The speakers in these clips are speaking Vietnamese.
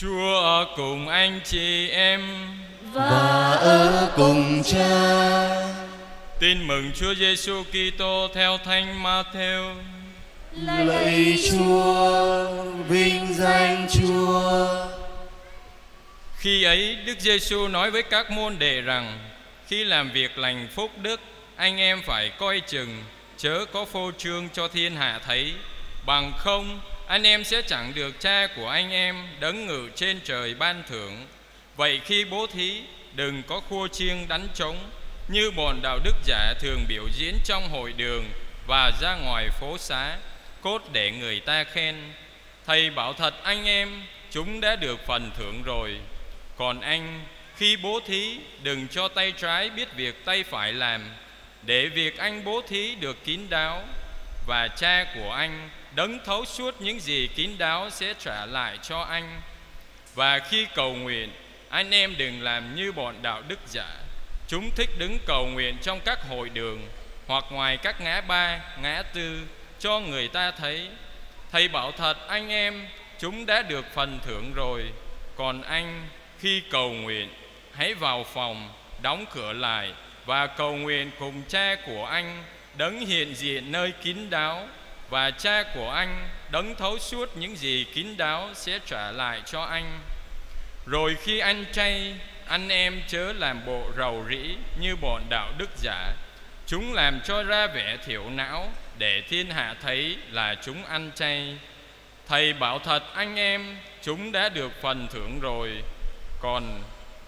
Chúa ở cùng anh chị em và ở cùng cha Tin mừng Chúa Giêsu Kitô theo Thánh Matthew. Lạy Chúa, vinh danh Chúa. Khi ấy Đức Giêsu nói với các môn đệ rằng: Khi làm việc lành phúc đức, anh em phải coi chừng chớ có phô trương cho thiên hạ thấy, bằng không anh em sẽ chẳng được cha của anh em đấng ngự trên trời ban thưởng. Vậy khi bố thí, đừng có khua chiêng đánh trống như bọn đạo đức giả thường biểu diễn trong hội đường và ra ngoài phố xá, cốt để người ta khen. Thầy bảo thật anh em, chúng đã được phần thưởng rồi. Còn anh, khi bố thí, đừng cho tay trái biết việc tay phải làm, để việc anh bố thí được kín đáo, và cha của anh đấng thấu suốt những gì kín đáo sẽ trả lại cho anh. Và khi cầu nguyện, anh em đừng làm như bọn đạo đức giả. Chúng thích đứng cầu nguyện trong các hội đường Hoặc ngoài các ngã ba, ngã tư Cho người ta thấy. Thầy bảo thật anh em Chúng đã được phần thưởng rồi. Còn anh khi cầu nguyện Hãy vào phòng Đóng cửa lại Và cầu nguyện cùng cha của anh Đấng hiện diện nơi kín đáo. Và cha của anh Đấng thấu suốt những gì kín đáo Sẽ trả lại cho anh. Rồi khi anh chay, anh em chớ làm bộ rầu rĩ như bọn đạo đức giả. Chúng làm cho ra vẻ thiểu não để thiên hạ thấy là chúng ăn chay. Thầy bảo thật anh em, chúng đã được phần thưởng rồi. Còn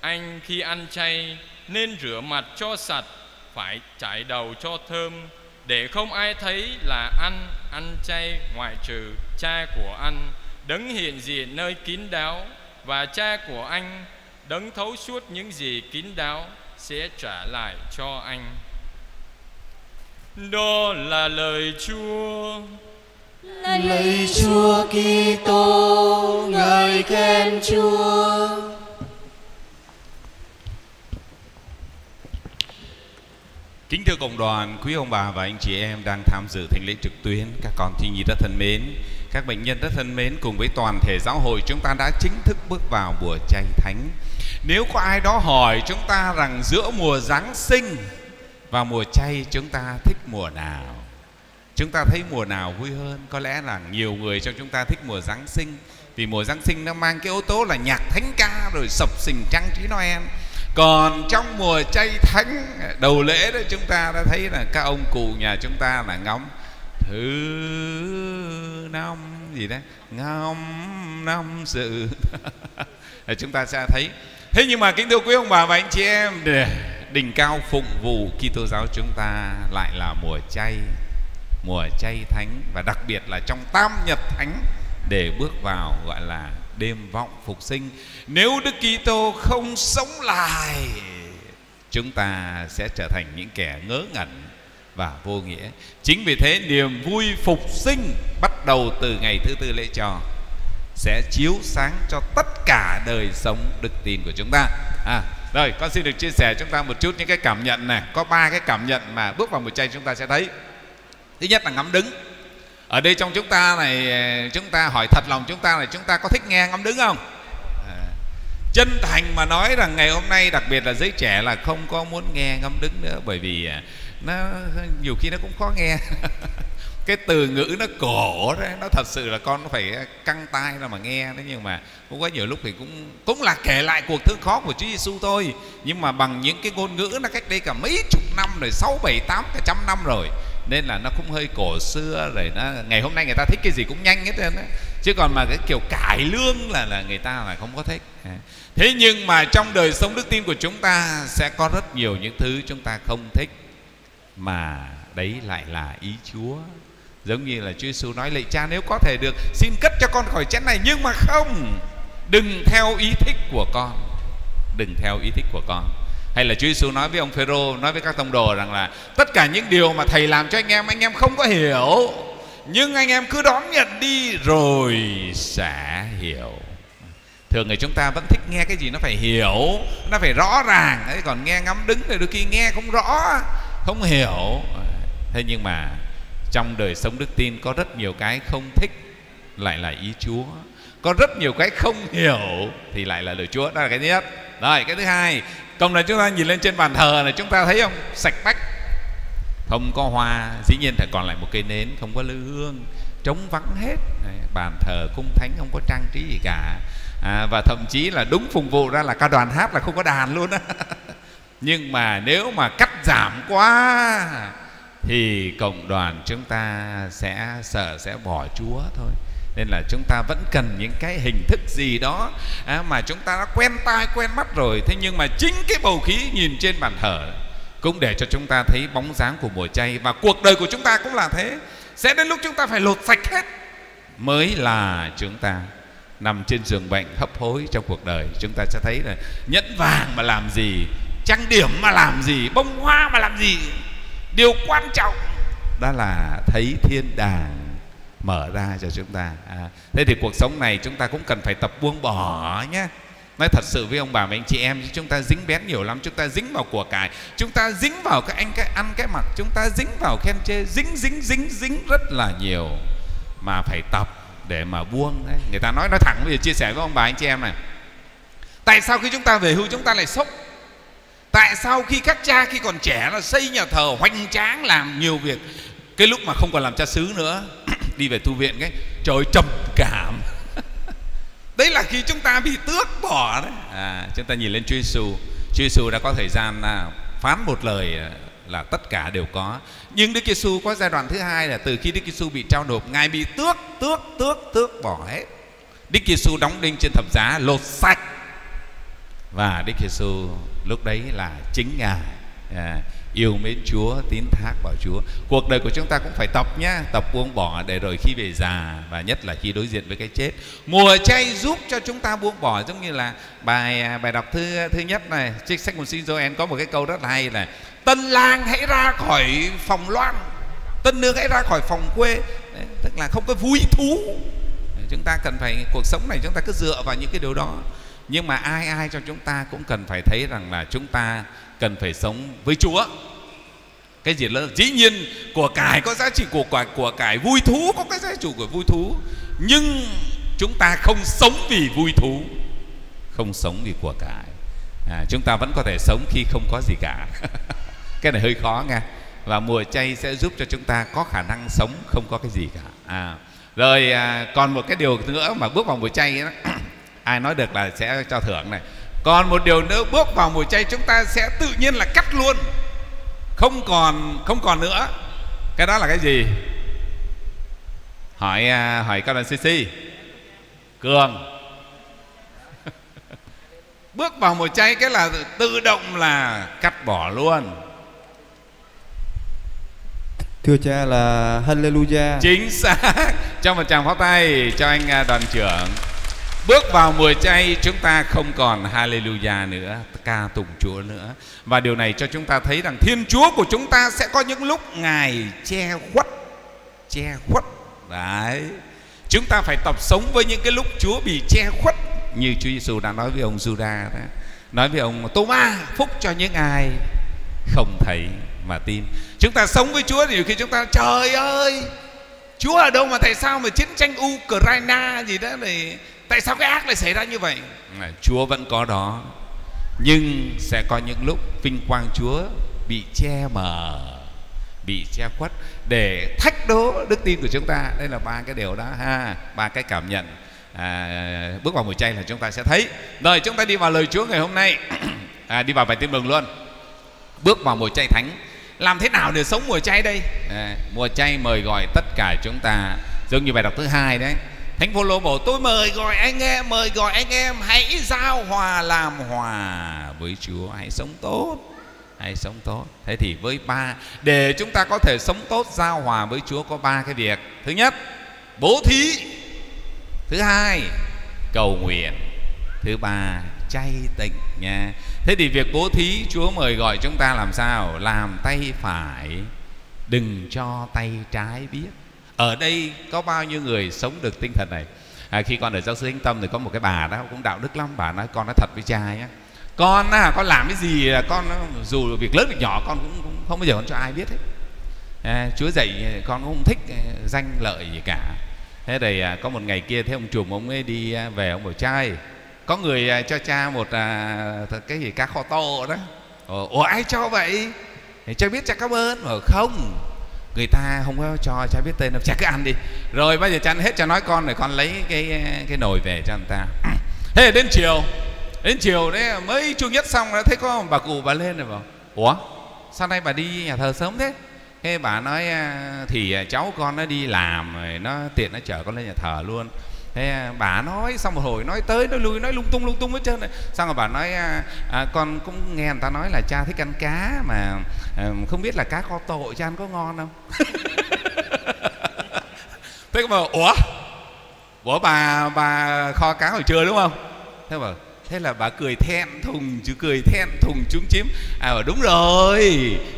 anh khi ăn chay, nên rửa mặt cho sạch, phải chải đầu cho thơm để không ai thấy là anh ăn chay ngoại trừ cha của anh đấng hiện diện nơi kín đáo và cha của anh đấng thấu suốt những gì kín đáo sẽ trả lại cho anh đó là lời Chúa Lạy Chúa Kitô, ngợi khen Chúa. Kính thưa cộng đoàn, quý ông bà và anh chị em đang tham dự thánh lễ trực tuyến, các con thi nhi rất thân mến, các bệnh nhân rất thân mến, cùng với toàn thể giáo hội chúng ta đã chính thức bước vào mùa chay thánh. Nếu có ai đó hỏi chúng ta rằng giữa mùa Giáng sinh và mùa chay chúng ta thích mùa nào? Chúng ta thấy mùa nào vui hơn? Có lẽ là nhiều người trong chúng ta thích mùa Giáng sinh vì mùa Giáng sinh nó mang cái yếu tố là nhạc thánh ca rồi sập sình trang trí Noel. Còn trong mùa chay thánh, đầu lễ đó chúng ta đã thấy là các ông cụ nhà chúng ta là ngóng. Thứ năm, gì đấy? Ngóng năm sự. Chúng ta sẽ thấy. Thế nhưng mà kính thưa quý ông bà và anh chị em đỉnh cao phụng vụ Kitô giáo chúng ta lại là mùa chay mùa chay thánh và đặc biệt là trong tam nhật thánh để bước vào gọi là đêm vọng phục sinh. Nếu Đức Kitô không sống lại chúng ta sẽ trở thành những kẻ ngớ ngẩn và vô nghĩa. Chính vì thế niềm vui phục sinh bắt đầu từ ngày thứ tư lễ trò sẽ chiếu sáng cho tất cả đời sống đức tin của chúng ta. À, rồi con xin được chia sẻ chúng ta một chút những cái cảm nhận này. Có ba cái cảm nhận mà bước vào một chay chúng ta sẽ thấy. Thứ nhất là ngắm đứng ở đây trong chúng ta này ờ, chúng ta hỏi thật lòng chúng ta là chúng ta có thích nghe ngắm đứng không? À, chân thành mà nói rằng ngày hôm nay đặc biệt là giới trẻ là không có muốn nghe ngắm đứng nữa bởi vì ờ, nó nhiều khi nó cũng khó nghe. Cái từ ngữ nó cổ đấy nó thật sự là con nó phải căng tai ra mà nghe đấy nhưng mà cũng có nhiều lúc thì cũng cũng là kể lại cuộc thương khó của Chúa Giêsu thôi. Nhưng mà bằng những cái ngôn ngữ nó cách đây cả mấy chục năm rồi sáu bảy tám cả trăm năm rồi nên là nó cũng hơi cổ xưa rồi nó ngày hôm nay người ta thích cái gì cũng nhanh hết trơn chứ còn mà cái kiểu cải lương là là người ta là không có thích. Thế nhưng mà trong đời sống đức tin của chúng ta sẽ có rất nhiều những thứ chúng ta không thích. Mà đấy lại là ý Chúa. Giống như là Chúa Giêsu nói lạy cha, nếu có thể được, xin cất cho con khỏi chén này, nhưng mà không. Đừng theo ý thích của con. Đừng theo ý thích của con hay là Chúa Giêsu nói với ông Phêrô, nói với các tông đồ rằng là tất cả những điều mà thầy làm cho anh em anh em không có hiểu. Nhưng anh em cứ đón nhận đi rồi sẽ hiểu. Thường người chúng ta vẫn thích nghe cái gì nó phải hiểu, nó phải rõ ràng. Ấy còn nghe ngắm đứng thì đôi khi nghe không rõ, không hiểu. Thế nhưng mà trong đời sống đức tin có rất nhiều cái không thích, lại là ý Chúa. Có rất nhiều cái không hiểu, thì lại là lời Chúa. Đó là cái thứ nhất. Rồi, cái thứ hai cộng là chúng ta nhìn lên trên bàn thờ này chúng ta thấy không? Sạch bách. Không có hoa dĩ nhiên phải còn lại một cây nến không có lư hương trống vắng hết. Bàn thờ cung thánh không có trang trí gì cả. À, và thậm chí là đúng phục vụ ra là ca đoàn hát là không có đàn luôn á. Nhưng mà nếu mà cắt giảm quá thì cộng đoàn chúng ta sẽ sợ sẽ bỏ Chúa thôi nên là chúng ta vẫn cần những cái hình thức gì đó à, mà chúng ta đã quen tai quen mắt rồi. Thế nhưng mà chính cái bầu khí nhìn trên bàn thờ cũng để cho chúng ta thấy bóng dáng của mùa chay. Và cuộc đời của chúng ta cũng là thế. Sẽ đến lúc chúng ta phải lột sạch hết mới là chúng ta nằm trên giường bệnh hấp hối trong cuộc đời. Chúng ta sẽ thấy là nhẫn vàng mà làm gì trang điểm mà làm gì bông hoa mà làm gì. Điều quan trọng đó là thấy thiên đàng mở ra cho chúng ta. À, thế thì cuộc sống này chúng ta cũng cần phải tập buông bỏ nhé. Nói thật sự với ông bà và anh chị em chúng ta dính bén nhiều lắm chúng ta dính vào của cải chúng ta dính vào cái anh cái ăn cái mặc chúng ta dính vào khen chê dính dính dính dính rất là nhiều mà phải tập để mà buông đấy. Người ta nói nói thẳng bây giờ chia sẻ với ông bà anh chị em này. Tại sao khi chúng ta về hưu chúng ta lại sốc? Tại sao khi các cha khi còn trẻ là xây nhà thờ hoành tráng làm nhiều việc cái lúc mà không còn làm cha xứ nữa? Đi về tu viện cái trời trầm cảm. Đấy là khi chúng ta bị tước bỏ đấy. À, chúng ta nhìn lên Chúa Giêsu Chúa Giêsu đã có thời gian à, phán một lời à, là tất cả đều có. Nhưng Đức Giêsu có giai đoạn thứ hai là từ khi Đức Giêsu bị trao nộp ngài bị tước tước tước tước bỏ hết. Đức Giêsu đóng đinh trên thập giá lột sạch. Và Đức Giêsu lúc đấy là chính ngài à, yêu mến Chúa tín thác vào Chúa. Cuộc đời của chúng ta cũng phải tập nhá tập buông bỏ để rồi khi về già và nhất là khi đối diện với cái chết. Mùa chay giúp cho chúng ta buông bỏ giống như là bài à, bài đọc thứ thứ nhất này. Trích sách của sinh Joel có một cái câu rất hay là tân lang hãy ra khỏi phòng loan tân nương hãy ra khỏi phòng quê. Đấy, tức là không có vui thú. Chúng ta cần phải cuộc sống này chúng ta cứ dựa vào những cái điều đó nhưng mà ai ai cho chúng ta cũng cần phải thấy rằng là chúng ta cần phải sống với Chúa. Cái gì lớn dĩ nhiên của cải có giá trị của quả của cải vui thú có cái giá trị của vui thú. Nhưng chúng ta không sống vì vui thú không sống vì của cải. À, chúng ta vẫn có thể sống khi không có gì cả. Cái này hơi khó nghe. Và mùa chay sẽ giúp cho chúng ta có khả năng sống không có cái gì cả. À, rồi à, còn một cái điều nữa mà bước vào mùa chay đó, ai nói được là sẽ cho thưởng này. Còn một điều nữa bước vào mùa chay chúng ta sẽ tự nhiên là cắt luôn. Không còn không còn nữa. Cái đó là cái gì? Hỏi à, hỏi các bạn cc cường. Bước vào mùa chay cái là tự động là cắt bỏ luôn. Thưa cha là Hallelujah. chính xác. Cho một tràng pháo tay cho anh à, đoàn trưởng bước vào mùa chay, chúng ta không còn hallelujah nữa, ca tụng chúa nữa. Và điều này cho chúng ta thấy rằng thiên chúa của chúng ta sẽ có những lúc ngài che khuất che khuất. Đấy. Chúng ta phải tập sống với những cái lúc chúa bị che khuất, như chúa giêsu đã nói với ông juda đó. Nói với ông Tô-ma, phúc cho những ai không thấy mà tin. Chúng ta sống với chúa thì khi chúng ta, trời ơi, chúa ở đâu mà tại sao mà chiến tranh ukraine gì đó? Này tại sao cái ác lại xảy ra như vậy? Chúa vẫn có đó nhưng sẽ có những lúc vinh quang chúa bị che mờ bị che khuất để thách đố đức tin của chúng ta. Đây là ba cái điều đó ha ba cái cảm nhận. À, bước vào mùa chay là chúng ta sẽ thấy. Rồi chúng ta đi vào lời chúa ngày hôm nay. À, đi vào bài tin mừng luôn. Bước vào mùa chay thánh. Làm thế nào để sống mùa chay đây? À, mùa chay mời gọi tất cả chúng ta. Giống như bài đọc thứ hai đấy thánh phaolô bảo, tôi mời gọi anh em, mời gọi anh em, hãy giao hòa làm hòa với chúa, hãy sống tốt, hãy sống tốt. Thế thì với ba, để chúng ta có thể sống tốt, giao hòa với chúa có ba cái việc. Thứ nhất, bố thí. Thứ hai, cầu nguyện. Thứ ba, chay tịnh nha. Thế thì việc bố thí, chúa mời gọi chúng ta làm sao? Làm tay phải, đừng cho tay trái biết ở đây có bao nhiêu người sống được tinh thần này? À, khi con ở giáo sư Thánh Tâm thì có một cái bà đó cũng đạo đức lắm. Bà nói con nói thật với cha nhé. Con à, con làm cái gì là con dù việc lớn việc nhỏ con cũng, cũng không bao giờ con cho ai biết hết. À, Chúa dạy à, con cũng không thích à, danh lợi gì cả. Thế rồi à, có một ngày kia thấy ông trùm ông ấy đi à, về ông bảo trai có người à, cho cha một à, cái gì cá kho to đó. Ồ, ủa ai cho vậy? Thì cha biết cha cảm ơn. Mà không người ta không có cho cha biết tên đâu. Cha cứ ăn đi. Rồi bây giờ cha ăn hết cha nói con rồi con lấy cái cái nồi về cho người ta. Thế đến chiều đến chiều đấy, mới chuông nhất xong đã thấy có bà cụ bà lên rồi bảo, ủa, sao nay bà đi nhà thờ sớm thế? Thế bà nói à, thì à, cháu con nó đi làm rồi, nó tiện nó chở con lên nhà thờ luôn thế à, bà nói xong một hồi nói tới nói lui nói lung tung lung tung hết trơn này xong rồi bà nói à, à, con cũng nghe người ta nói là cha thích ăn cá mà à, không biết là cá kho tội cha ăn có ngon không? Thế mà ủa? Ủa bà bà kho cá hồi trưa đúng không? Thế mà thế là bà cười thẹn thùng chứ cười thẹn thùng chúng chím. À bảo đúng rồi.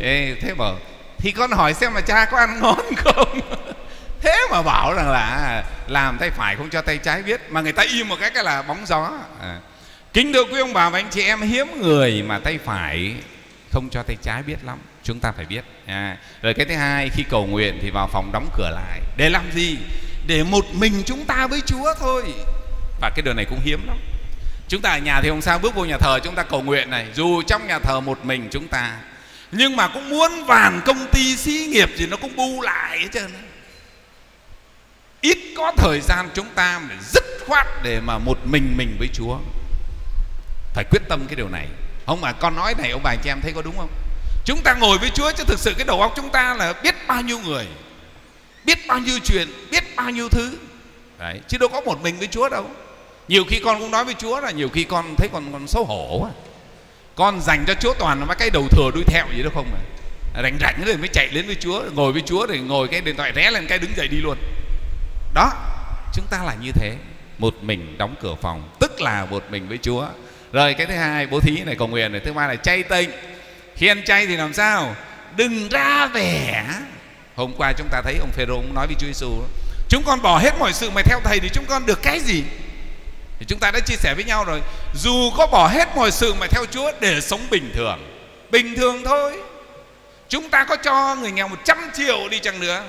Ê, thế bảo thì con hỏi xem là cha có ăn ngon không? Thế mà bảo rằng là làm tay phải không cho tay trái biết, mà người ta im một cái cái là bóng gió. À. kính thưa quý ông bà và anh chị em, hiếm người mà tay phải không cho tay trái biết lắm. Chúng ta phải biết. À. rồi cái thứ hai, khi cầu nguyện thì vào phòng đóng cửa lại. Để làm gì? Để một mình chúng ta với chúa thôi. Và cái điều này cũng hiếm lắm. Chúng ta ở nhà thì không sao, bước vô nhà thờ chúng ta cầu nguyện này. Dù trong nhà thờ một mình chúng ta, nhưng mà cũng muốn vàn công ty xí nghiệp thì nó cũng bu lại hết trơn ít có thời gian chúng ta phải dứt khoát để mà một mình mình với Chúa. Phải quyết tâm cái điều này. Không mà con nói này, ông bà chị em thấy có đúng không? Chúng ta ngồi với Chúa chứ thực sự cái đầu óc chúng ta là biết bao nhiêu người, biết bao nhiêu chuyện, biết bao nhiêu thứ. Đấy, chứ đâu có một mình với Chúa đâu. Nhiều khi con cũng nói với Chúa là nhiều khi con thấy con con xấu hổ quá. Con dành cho Chúa toàn là mấy cái đầu thừa đuôi thẹo gì đó không à rảnh rảnh rồi mới chạy đến với Chúa, ngồi với Chúa thì ngồi cái điện thoại ré lên cái đứng dậy đi luôn đó, chúng ta là như thế. Một mình đóng cửa phòng, tức là một mình với Chúa. Rồi cái thứ hai, bố thí này, cầu nguyện này. Thứ ba là chay tinh. Khi ăn chay thì làm sao? Đừng ra vẻ. Hôm qua chúng ta thấy ông Phêrô cũng nói với Chúa Giêsu chúng con bỏ hết mọi sự mà theo thầy thì chúng con được cái gì? Thì chúng ta đã chia sẻ với nhau rồi. Dù có bỏ hết mọi sự mà theo Chúa để sống bình thường bình thường thôi. Chúng ta có cho người nghèo 100 triệu đi chăng nữa?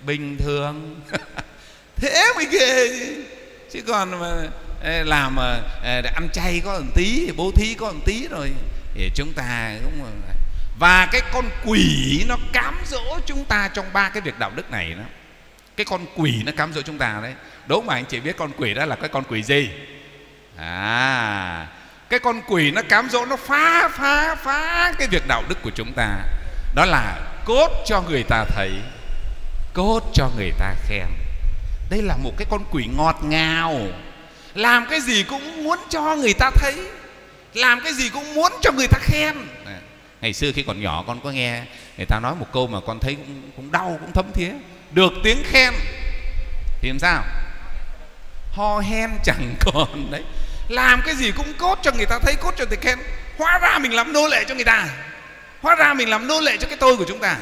Bình thường. thế mới ghê chứ, chứ còn mà làm mà ăn chay có một tí bố thí có một tí rồi thì chúng ta cũng và cái con quỷ nó cám dỗ chúng ta trong ba cái việc đạo đức này đó. Cái con quỷ nó cám dỗ chúng ta đấy. Đúng mà anh chị biết con quỷ đó là cái con quỷ gì? À cái con quỷ nó cám dỗ nó phá phá phá cái việc đạo đức của chúng ta. Đó là cốt cho người ta thấy cốt cho người ta khen đây là một cái con quỷ ngọt ngào. Làm cái gì cũng muốn cho người ta thấy. Làm cái gì cũng muốn cho người ta khen. Ngày xưa khi còn nhỏ con có nghe người ta nói một câu mà con thấy cũng, cũng đau cũng thấm thía. Được tiếng khen. Thì làm sao? Ho hen chẳng còn đấy. Làm cái gì cũng cốt cho người ta thấy cốt cho người ta khen. Hóa ra mình làm nô lệ cho người ta. Hóa ra mình làm nô lệ cho cái tôi của chúng ta.